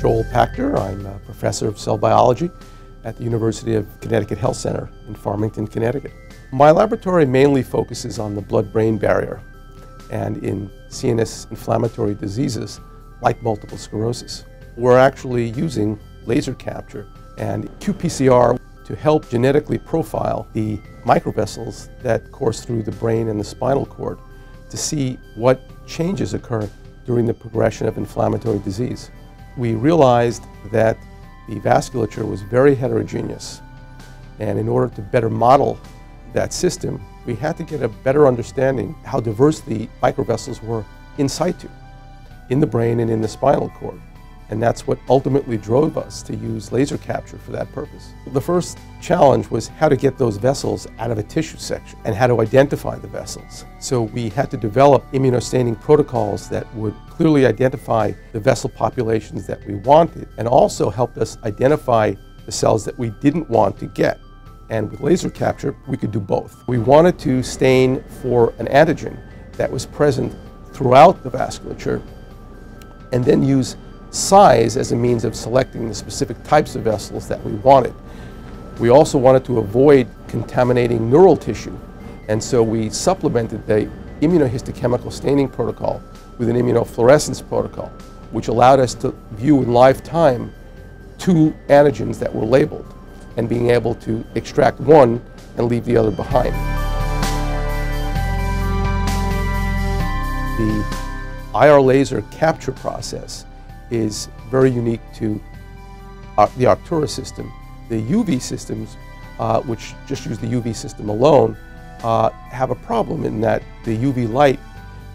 Joel Pachter. I'm a professor of cell biology at the University of Connecticut Health Center in Farmington, Connecticut. My laboratory mainly focuses on the blood-brain barrier and in CNS inflammatory diseases like multiple sclerosis. We're actually using laser capture and qPCR to help genetically profile the microvessels that course through the brain and the spinal cord to see what changes occur during the progression of inflammatory disease. We realized that the vasculature was very heterogeneous and in order to better model that system, we had to get a better understanding how diverse the microvessels were in situ, in the brain and in the spinal cord. And that's what ultimately drove us to use laser capture for that purpose. The first challenge was how to get those vessels out of a tissue section and how to identify the vessels. So we had to develop immunostaining protocols that would clearly identify the vessel populations that we wanted and also helped us identify the cells that we didn't want to get. And with laser capture, we could do both. We wanted to stain for an antigen that was present throughout the vasculature and then use size as a means of selecting the specific types of vessels that we wanted. We also wanted to avoid contaminating neural tissue, and so we supplemented the immunohistochemical staining protocol with an immunofluorescence protocol, which allowed us to view in live time two antigens that were labeled and being able to extract one and leave the other behind. The IR laser capture process is very unique to uh, the Arcturus system. The UV systems, uh, which just use the UV system alone, uh, have a problem in that the UV light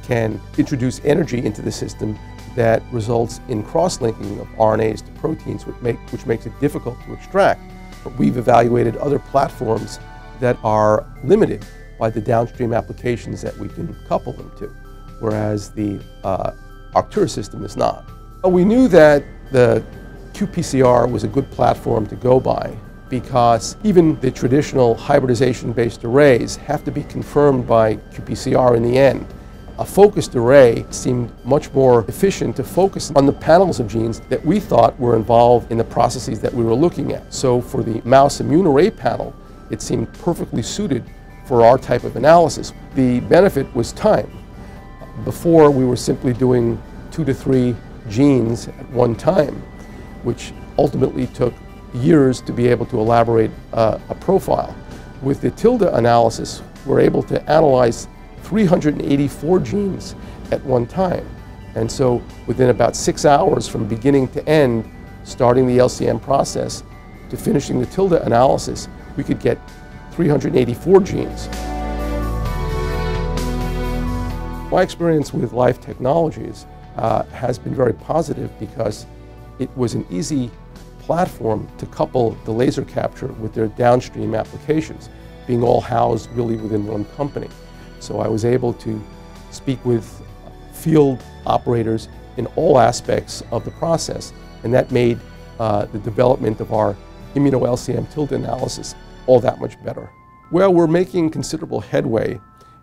can introduce energy into the system that results in cross-linking of RNAs to proteins, which, make, which makes it difficult to extract. But we've evaluated other platforms that are limited by the downstream applications that we can couple them to, whereas the uh, Arcturus system is not. We knew that the qPCR was a good platform to go by because even the traditional hybridization-based arrays have to be confirmed by qPCR in the end. A focused array seemed much more efficient to focus on the panels of genes that we thought were involved in the processes that we were looking at. So for the mouse immune array panel, it seemed perfectly suited for our type of analysis. The benefit was time. Before, we were simply doing two to three genes at one time, which ultimately took years to be able to elaborate uh, a profile. With the TLDA analysis, we're able to analyze 384 genes at one time. And so within about six hours from beginning to end, starting the LCM process to finishing the TLDA analysis, we could get 384 genes. My experience with Life Technologies uh, has been very positive because it was an easy platform to couple the laser capture with their downstream applications, being all housed really within one company. So I was able to speak with field operators in all aspects of the process, and that made uh, the development of our immuno-LCM TLDA analysis all that much better. Well, we're making considerable headway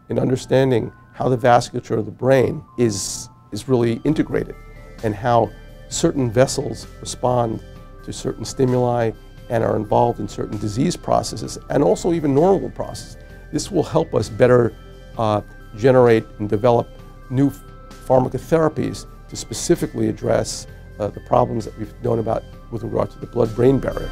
in understanding how the vasculature of the brain is is really integrated and how certain vessels respond to certain stimuli and are involved in certain disease processes and also even normal processes. This will help us better uh, generate and develop new pharmacotherapies to specifically address uh, the problems that we've known about with regard to the blood-brain barrier.